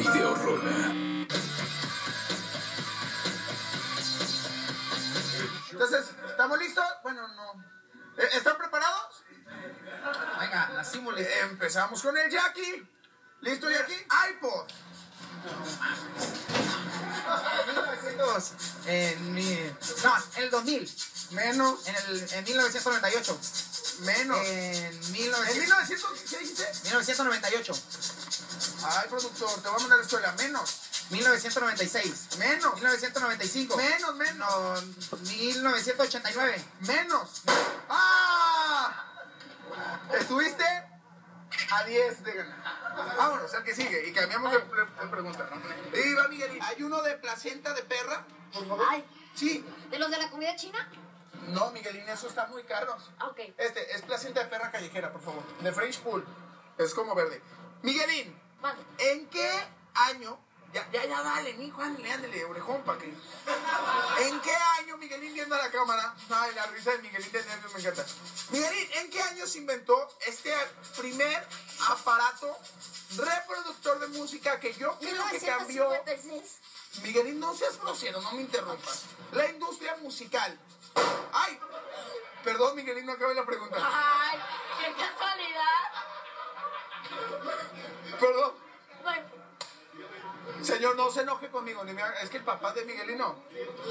Video Rola. Entonces, ¿estamos listos? Bueno, no. Eh, ¿Están preparados? Venga, nacimos listos. Empezamos con el Jackie. ¿Listo, Jackie? iPod. En 1900, en mi, no, en el 2000, Menos. en, el, en 1998, Menos. en ¿En 1900, 1900 qué dijiste? 1998, Ay, productor, te vamos a mandar a la escuela. Menos. 1996, Menos. 1995, Menos, menos. no, 1989, Menos. ¡Ah! Estuviste a 10 de ganar. Vámonos, al que sigue. Y cambiamos de, de- de pregunta. Y va Miguelín. ¿Hay uno de placenta de perra? Por favor. Ay, Sí. ¿de los de la comida china? No, Miguelín, esos están muy caros. Ah, ok. Este es placenta de perra callejera, por favor. De French Pool. Es como verde. Miguelín, Mande. ¿en qué año? Ya, ya, ya, dale, mijo, ándale, ándale, orejón, pa' que. ¿En qué año, Miguelín, viendo a la cámara? Ay, la risa de Miguelín de nervios me encanta. Miguelín, ¿en qué año se inventó este primer aparato reproductor de música que yo creo que cambió? 1956. Miguelín, no seas grosero, no me interrumpas. La industria musical. Ay, perdón, Miguelín, no acabé la pregunta. Ay, qué casualidad. Señor, no se enoje conmigo, ni me es que el papá de Miguelín no.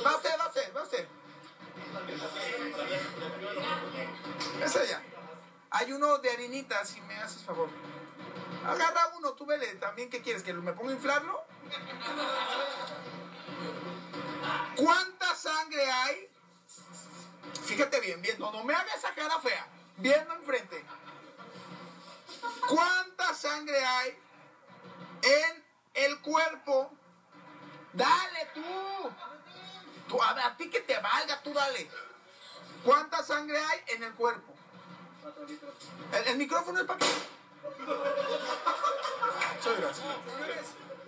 Va usted, va usted, va usted. Es ella. Hay uno de harinita, si me haces favor. Agarra uno, tú vele. ¿También qué quieres? ¿Que me ponga a inflarlo? ¿Cuánta sangre hay? Fíjate bien, bien. No, me hagas esa cara fea. Viendo enfrente. ¿Cuánta sangre hay cuerpo? Dale tú. Tú, a, ti que te valga, tú dale. ¿Cuánta sangre hay en el cuerpo? El, el micrófono es para qué. Muchas gracias.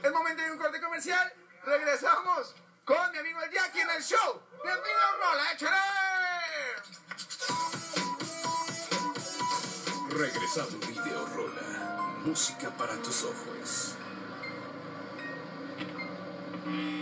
Es momento de un corte comercial. Regresamos con mi amigo el Jackie en el show. Bienvenido, Rola, échale. Regresando Video Rola. Música para tus ojos. Mm-hmm.